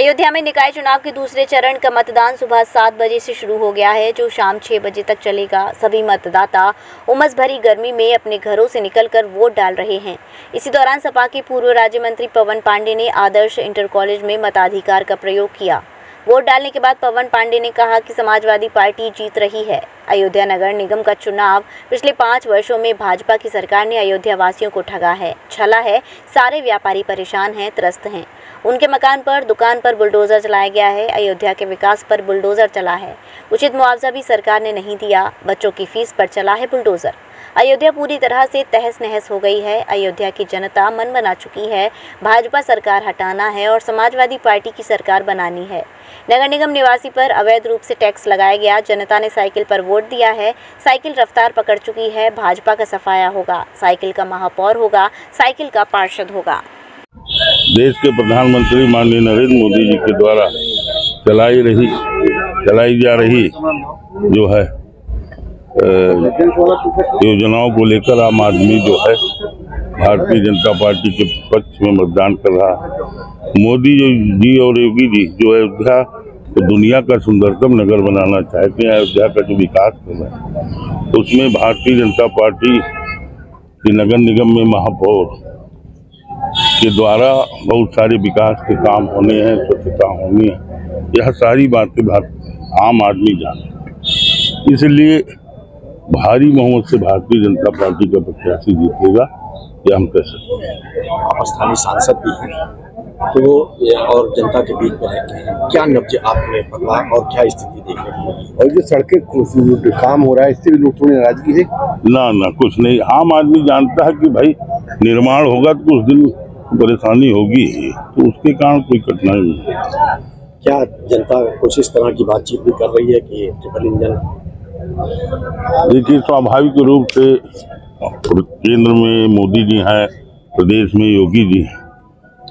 अयोध्या में निकाय चुनाव के दूसरे चरण का मतदान सुबह सात बजे से शुरू हो गया है, जो शाम छह बजे तक चलेगा। सभी मतदाता उमस भरी गर्मी में अपने घरों से निकलकर वोट डाल रहे हैं। इसी दौरान सपा के पूर्व राज्य मंत्री पवन पांडे ने आदर्श इंटर कॉलेज में मताधिकार का प्रयोग किया। वोट डालने के बाद पवन पांडे ने कहा कि समाजवादी पार्टी जीत रही है। अयोध्या नगर निगम का चुनाव पिछले पाँच वर्षों में भाजपा की सरकार ने अयोध्या वासियों को ठगा है। छला है, सारे व्यापारी परेशान हैं, त्रस्त हैं। उनके मकान पर, दुकान पर बुलडोजर चलाया गया है, अयोध्या के विकास पर बुलडोजर चला है। उचित मुआवजा भी सरकार ने नहीं दिया, बच्चों की फ़ीस पर चला है बुलडोजर। अयोध्या पूरी तरह से तहस नहस हो गई है। अयोध्या की जनता मन बना चुकी है। भाजपा सरकार हटाना है और समाजवादी पार्टी की सरकार बनानी है। नगर निगम निवासी पर अवैध रूप से टैक्स लगाया गया। जनता ने साइकिल पर वोट दिया है। साइकिल रफ्तार पकड़ चुकी है। भाजपा का सफाया होगा। साइकिल का महापौर होगा। साइकिल का पार्षद होगा। देश के प्रधानमंत्री माननीय नरेंद्र मोदी जी के द्वारा चलाई रही, चलाई जा रही जो है योजनाओं को लेकर आम आदमी जो है, भारतीय जनता पार्टी के पक्ष में मतदान कर रहा है। मोदी जी और योगी जी जो अयोध्या को दुनिया का सुंदरतम नगर बनाना चाहते हैं, अयोध्या का जो विकास कर रहे हैं तो उसमें भारतीय जनता पार्टी के नगर निगम में महापौर के द्वारा बहुत सारे विकास के काम होने हैं, स्वच्छता होनी है, यह सारी बातें आम आदमी जाने इसलिए भारी बहुमत से भारतीय जनता पार्टी का प्रत्याशी जीतेगा यह हम कह सकते हैं। आप स्थानीय सांसद भी हैं तो और जनता के बीच में रहते हैं। क्या नब्ज आपने पकड़ा और क्या स्थिति देखने को मिली? और जो सड़कें काम हो रहा है इससे भी लोग थोड़ी नाराज़गी है? ना ना कुछ नहीं। आम आदमी जानता है कि भाई निर्माण होगा तो कुछ दिन परेशानी होगी ही तो उसके कारण कोई कठिनाई नहीं क्या जनता कुछ इस तरह की बातचीत भी कर रही है कि ट्रिपल इंजन देखिए, स्वाभाविक रूप से केंद्र में मोदी जी हैं, प्रदेश में योगी जी हैं।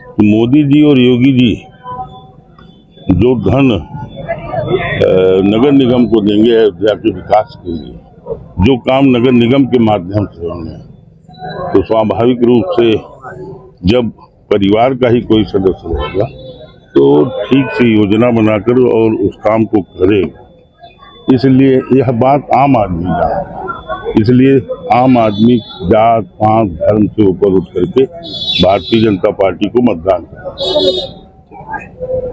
तो मोदी जी और योगी जी जो धन नगर निगम को देंगे अयोध्या के विकास के लिए, जो काम नगर निगम के माध्यम से होंगे तो स्वाभाविक रूप से जब परिवार का ही कोई सदस्य होगा तो ठीक से योजना बनाकर और उस काम को करेगा इसलिए यह बात आम आदमी जान इसलिए आम आदमी जात पाँच धर्म से ऊपर उठ करके भारतीय जनता पार्टी को मतदान करें।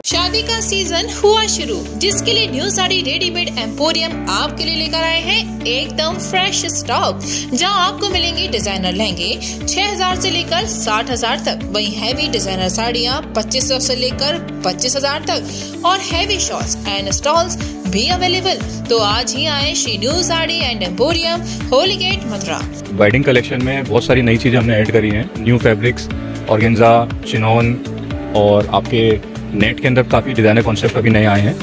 शादी का सीज़न हुआ शुरू, जिसके लिए न्यू साड़ी रेडीमेड एम्पोरियम आपके लिए लेकर आए हैं एकदम फ्रेश स्टॉक जहाँ आपको मिलेंगे डिज़ाइनर लहंगे 6000 से लेकर 60000 तक। वहीं हैवी डिज़ाइनर साड़ियाँ 2500 से लेकर 25000 तक। और हैवी शॉर्ट्स एंड स्टॉल्स भी अवेलेबल तो आज ही आए Shri new sari and emporium Holi gate Mathura wedding collection में बहुत सारी नई चीज़ें हमने ऐड करी हैं. न्यू फैब्रिक्स ऑर्गेन्जा चिनोन और आपके नेट के अंदर काफ़ी डिज़ाइनर कॉन्सेप्ट अभी नए आए हैं।